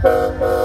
Música